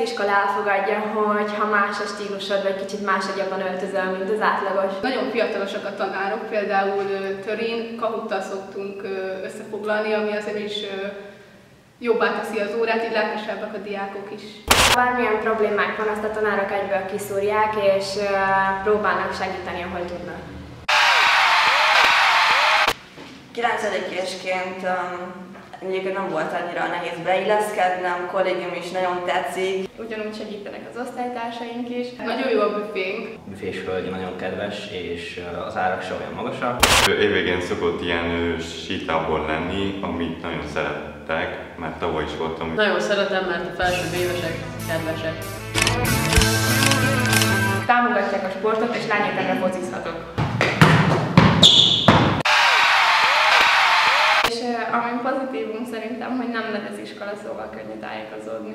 egész iskola elfogadja, hogy ha más a stílusod, vagy kicsit másodjabban öltözöl, mint az átlagos. Nagyon fiatalosak a tanárok, például Törén, Kahuttal szoktunk összefoglalni, ami azért is jobbá teszi az órát, így lelkesebbek a diákok is. Bármilyen problémák van, azt a tanárok egyből kiszúrják, és próbálnak segíteni, ahol tudnak. 9. évesként um, Egyébként nem volt annyira nehéz beilleszkednem, kollégium is nagyon tetszik. Ugyanúgy segítenek az osztálytársaink is. Nagyon jó a büfénk. A büfés hölgy nagyon kedves, és az árak se olyan magasak. Évvégén szokott ilyen sítából lenni, amit nagyon szerettek, mert tavaly is voltam. Nagyon szeretem, mert a felső évesek kedvesek. Támogatják a sportot, és lányok focizhatok. ami pozitívum szerintem, hogy nem lehet az iskola szóval könnyű tájékozódni.